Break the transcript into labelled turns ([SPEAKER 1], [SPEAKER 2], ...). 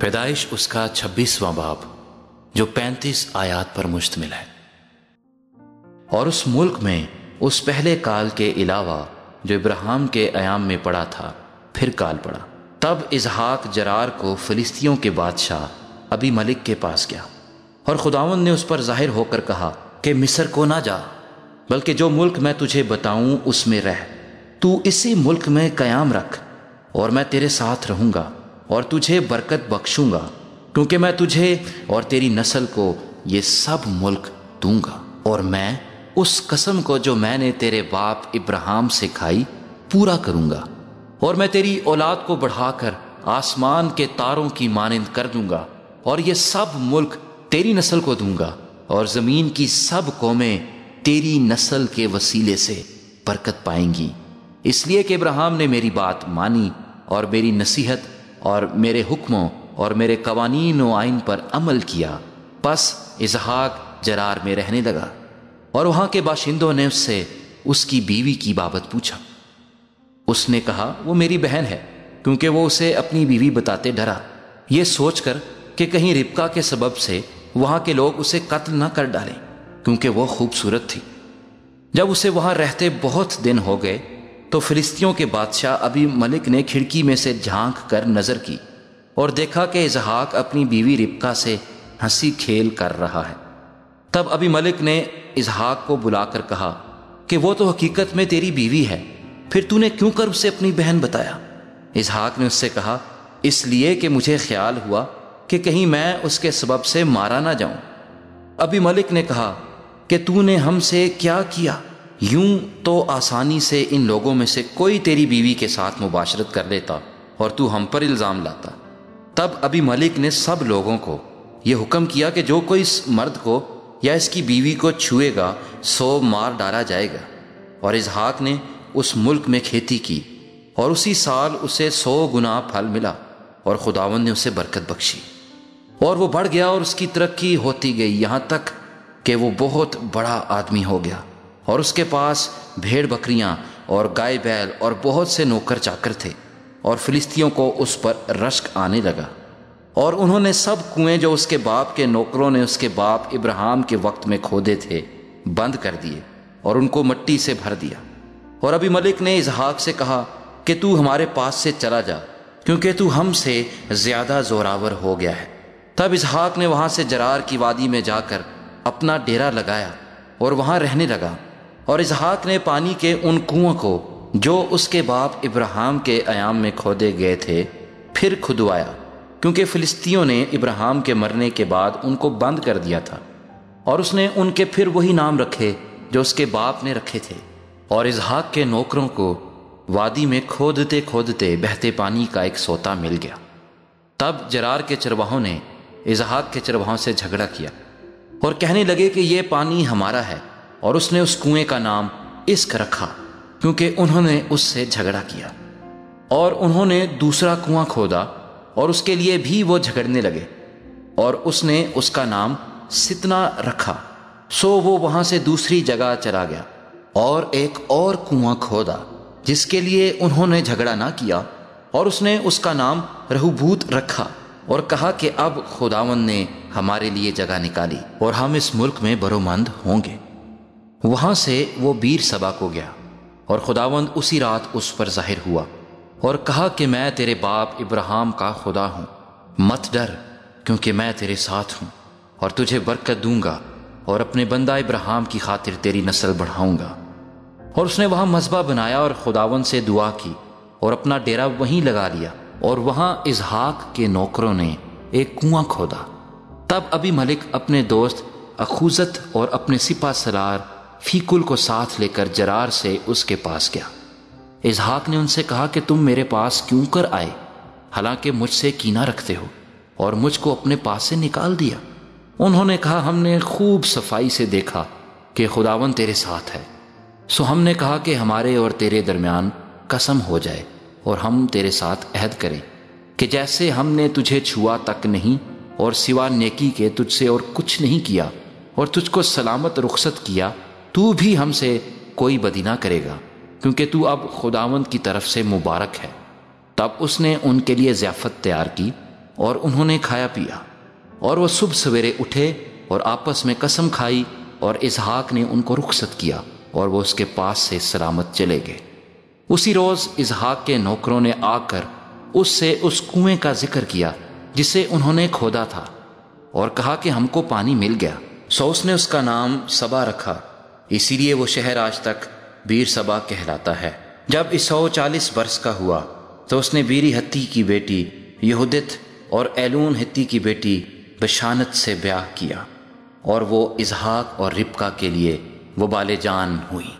[SPEAKER 1] پیدائش اس کا چھبیسواں باب، جو پینتیس آیات پر مشتمل ہے۔ اور اس ملک میں اس پہلے کال کے علاوہ جو ابراہم کے ایام میں پڑا تھا، پھر کال پڑا۔ تب اظہاق جرار کو فلسطینوں کے بادشاہ ابھی ملک کے پاس گیا۔ اور خداون نے اس پر ظاہر ہو کر کہا کہ مصر کو نہ جا، بلکہ جو ملک میں تجھے بتاؤں اس میں رہ۔ تو اسی ملک میں قیام رکھ اور میں تیرے ساتھ رہوں گا۔ اور تجھے برکت بخشوں گا، کیونکہ میں تجھے اور تیری نسل کو یہ سب ملک دوں گا۔ اور میں اس قسم کو جو میں نے تیرے باپ ابراہم سے کھائی، پورا کروں گا۔ اور میں تیری اولاد کو بڑھا کر آسمان کے تاروں کی مانند کر دوں گا، اور یہ سب ملک تیری نسل کو دوں گا۔ اور زمین کی سب قومیں تیری نسل کے وسیلے سے برکت پائیں گی۔ اس لیے کہ ابراہم نے میری بات مانی اور میری نصیحت اور میرے حکموں اور میرے قوانین و آئین پر عمل کیا۔ پس اظہاق جرار میں رہنے لگا اور وہاں کے باشندوں نے اس سے اس کی بیوی کی بابت پوچھا۔ اس نے کہا، وہ میری بہن ہے، کیونکہ وہ اسے اپنی بیوی بتاتے ڈرا۔ یہ سوچ کر کہ کہیں ربکا کے سبب سے وہاں کے لوگ اسے قتل نہ کر ڈالیں، کیونکہ وہ خوبصورت تھی۔ جب اسے وہاں رہتے بہت دن ہو گئے تو فلسطینوں کے بادشاہ ابھی ملک نے کھڑکی میں سے جھانک کر نظر کی اور دیکھا کہ اظہاق اپنی بیوی ربکا سے ہنسی کھیل کر رہا ہے۔ تب ابھی ملک نے اظہاق کو بلا کر کہا کہ وہ تو حقیقت میں تیری بیوی ہے، پھر تو نے کیوں کر اسے اپنی بہن بتایا؟ اظہاق نے اس سے کہا، اس لیے کہ مجھے خیال ہوا کہ کہیں میں اس کے سبب سے مارا نہ جاؤں۔ ابھی ملک نے کہا کہ تو نے ہم سے کیا کیا؟ یوں تو آسانی سے ان لوگوں میں سے کوئی تیری بیوی کے ساتھ مباشرت کر لیتا اور تو ہم پر الزام لاتا۔ تب ابھی ملک نے سب لوگوں کو یہ حکم کیا کہ جو کوئی اس مرد کو یا اس کی بیوی کو چھوئے گا، سو مار ڈالا جائے گا۔ اور اظہاق نے اس ملک میں کھیتی کی اور اسی سال اسے سو گنا پھل ملا اور خداون نے اسے برکت بخشی۔ اور وہ بڑھ گیا اور اس کی ترقی ہوتی گئی یہاں تک کہ وہ بہت بڑا آدمی ہو گیا۔ اور اس کے پاس بھیڑ بکریاں اور گائے بیل اور بہت سے نوکر چاکر تھے اور فلسطینوں کو اس پر رشک آنے لگا۔ اور انہوں نے سب کنویں جو اس کے باپ کے نوکروں نے اس کے باپ ابراہم کے وقت میں کھودے تھے بند کر دیے اور ان کو مٹی سے بھر دیا۔ اور ابھی ملک نے اظہاق سے کہا کہ تو ہمارے پاس سے چلا جا، کیونکہ تو ہم سے زیادہ زوراور ہو گیا ہے۔ تب اسحاق نے وہاں سے جرار کی وادی میں جا کر اپنا ڈیرا لگایا اور وہاں رہنے لگا۔ اور اسحاق نے پانی کے ان کنواں کو جو اس کے باپ ابراہم کے ایام میں کھودے گئے تھے، پھر کھدوایا، کیونکہ فلسطینوں نے ابراہم کے مرنے کے بعد ان کو بند کر دیا تھا۔ اور اس نے ان کے پھر وہی نام رکھے جو اس کے باپ نے رکھے تھے۔ اور اسحاق کے نوکروں کو وادی میں کھودتے کھودتے بہتے پانی کا ایک سوتا مل گیا۔ تب جرار کے چرواہوں نے اظہاق کے چرواہوں سے جھگڑا کیا اور کہنے لگے کہ یہ پانی ہمارا ہے۔ اور اس نے اس کنویں کا نام اسک رکھا، کیونکہ انہوں نے اس سے جھگڑا کیا۔ اور انہوں نے دوسرا کنواں کھودا اور اس کے لیے بھی وہ جھگڑنے لگے۔ اور اس نے اس کا نام ستنا رکھا، سو وہ وہاں سے دوسری جگہ چلا گیا اور ایک اور کنواں کھودا، جس کے لیے انہوں نے جھگڑا نہ کیا۔ اور اس نے اس کا نام رہوبوت رکھا اور کہا کہ اب خداون نے ہمارے لیے جگہ نکالی اور ہم اس ملک میں برو مند ہوں گے۔ وہاں سے وہ بیر سبا کو گیا اور خداوند اسی رات اس پر ظاہر ہوا اور کہا کہ میں تیرے باپ ابراہم کا خدا ہوں۔ مت ڈر، کیونکہ میں تیرے ساتھ ہوں اور تجھے برکت دوں گا اور اپنے بندہ ابراہم کی خاطر تیری نسل بڑھاؤں گا۔ اور اس نے وہاں مذبح بنایا اور خداون سے دعا کی اور اپنا ڈیرا وہیں لگا لیا اور وہاں اظہاق کے نوکروں نے ایک کنواں کھودا۔ تب ابھی ملک اپنے دوست اخوزت اور اپنے سپا سلار فیکل کو ساتھ لے کر جرار سے اس کے پاس گیا۔ اظہاق نے ان سے کہا کہ تم میرے پاس کیوں کر آئے؟ حالانکہ مجھ سے کینہ رکھتے ہو اور مجھ کو اپنے پاس سے نکال دیا۔ انہوں نے کہا، ہم نے خوب صفائی سے دیکھا کہ خداون تیرے ساتھ ہے۔ سو ہم نے کہا کہ ہمارے اور تیرے درمیان قسم ہو جائے اور ہم تیرے ساتھ عہد کریں کہ جیسے ہم نے تجھے چھوا تک نہیں اور سوا نیکی کے تجھ سے اور کچھ نہیں کیا اور تجھ کو سلامت رخصت کیا تو بھی ہم سے کوئی بدی نہ کرے گا، کیونکہ تو اب خداوند کی طرف سے مبارک ہے۔ تب اس نے ان کے لیے ضیافت تیار کی اور انہوں نے کھایا پیا۔ اور وہ صبح سویرے اٹھے اور آپس میں قسم کھائی اور اظہاق نے ان کو رخصت کیا اور وہ اس کے پاس سے سلامت چلے گئے۔ اسی روز اظہاق کے نوکروں نے آ کر اس سے اس کنویں کا ذکر کیا، جسے انہوں نے کھودا تھا اور کہا کہ ہم کو پانی مل گیا۔ سو اس نے اس کا نام سبا رکھا۔ اسی لیے وہ شہر آج تک بیر سبا کہلاتا ہے۔ جب اس سو چالیس برس کا ہوا تو اس نے بیری ہتی کی بیٹی یہودت اور ایلون ہتی کی بیٹی بشانت سے بیاہ کیا اور وہ اظہاق اور ربکا کے لیے وہ بال جان ہوئی۔